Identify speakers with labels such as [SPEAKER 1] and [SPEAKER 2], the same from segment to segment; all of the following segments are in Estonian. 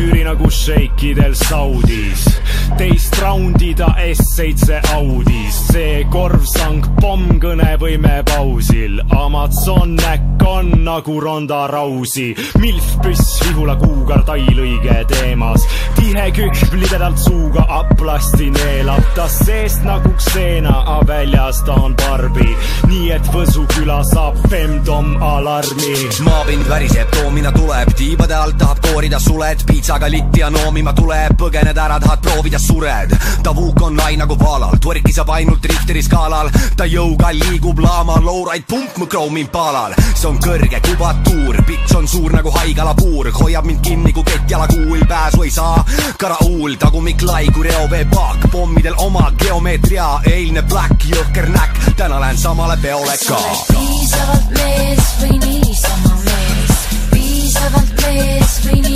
[SPEAKER 1] müüri nagu šeikidel Saudis. teist raundi ta S7 Audis, see korvsang, pomm, kõne võime pausil. Amazon äkk on nagu Ronda Rousey, milf püss, Vihula kuugar, tai lõi tailõige teemas. Tihe kükk libedalt suuga aplasti neelab ta seest nagu kseena a väljas ta on Barbi nii et Võsu küla saab femdom alarmi.
[SPEAKER 2] Maapind väriseb toomina tuleb tiibade alt tahab koorida suled. Piitsaga litti ja noomima tuleb põgened ära tahad proovida sured. Ta vuuk on lai nagu vaalal twerki saab ainult Richteri skaalal. Ta jõuga liigub laama lowride pump mu Chrome impalal see on kõrge kubatuur pits on suur nagu haigalapuur hoiab mind kinni kui kett jalakuul pääsu ei saa. Karauul tagumik lai kui reoveepaak pommidel oma geomeetria. Eilne black jõhker näkk. Täna lähen samale peole ka.
[SPEAKER 3] Piisavalt mees või niisama mees? Piisavalt mees või niisama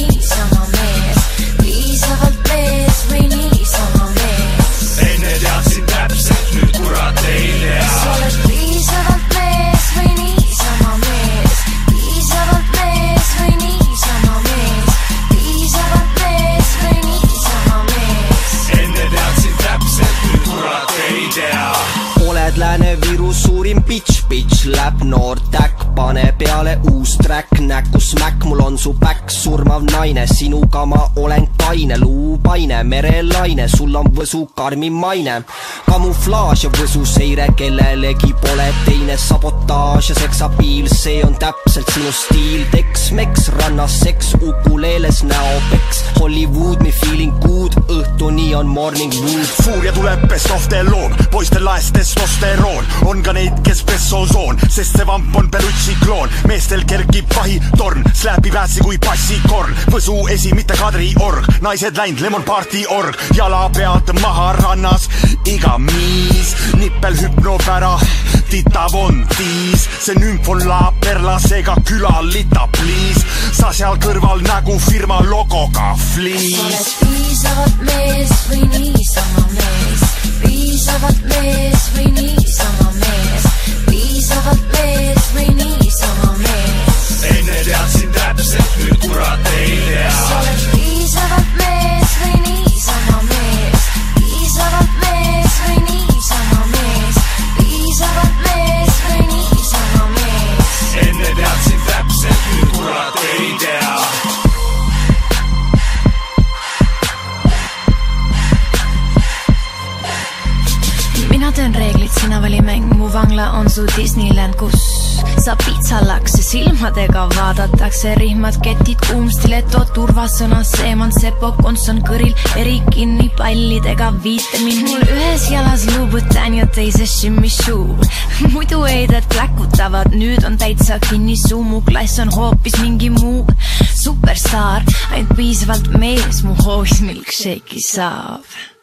[SPEAKER 3] oled
[SPEAKER 4] Lääne-Viru suurim bitch, bitch läheb noor täkk, pane peale uus track, näkku smäkk, mul on su back, surmav naine, sinuga ma olen kaine, luupaine, merelaine, sul on võsu karmim maine. kamuflaaž ja võsu seire, kellelegi pole teine sabotaaž ja seksapiil, see on täpselt sinu stiil, teks-meks, rannas seks, ukuleeles näopeks, Hollywood, me feeling õhtuni on morning wood.
[SPEAKER 5] fuuria tuleb best of the loon, poistel laes testosteroon, on ka neid, kes pessosoon, sest see vamp on Bellucci kloon, meestel kerkib vahitorn, slääbib ässi kui bassikorn, Võsu esi, mitte Kadriorg, naised läinud lemon party org, jala pealt maha rannas, iga miis, nippel hüpnob ära, titav on tiis, see nümf on la perla, seega külalita, please, seal kõrval nägu firma logoga, fliis.
[SPEAKER 3] oled piisavalt mees või niisama mees
[SPEAKER 6] teen reeglid, sina vali mäng, mu vangla on su Disneyland, kus sa pitsalakse silmadega vaadatakse, rihmad, ketid, kuum stileto, turvasõna, seeman, sepo, konson kõril, eri kinni pallidega viite mind. mul ühes jalas Louboutin ja teises Choo. muidu heided pläkutavad, nüüd on täitsa kinni suu, mu klass on hoopis mingi muu superstaar, ainult piisavalt mees mu hoovis milkshake'i saab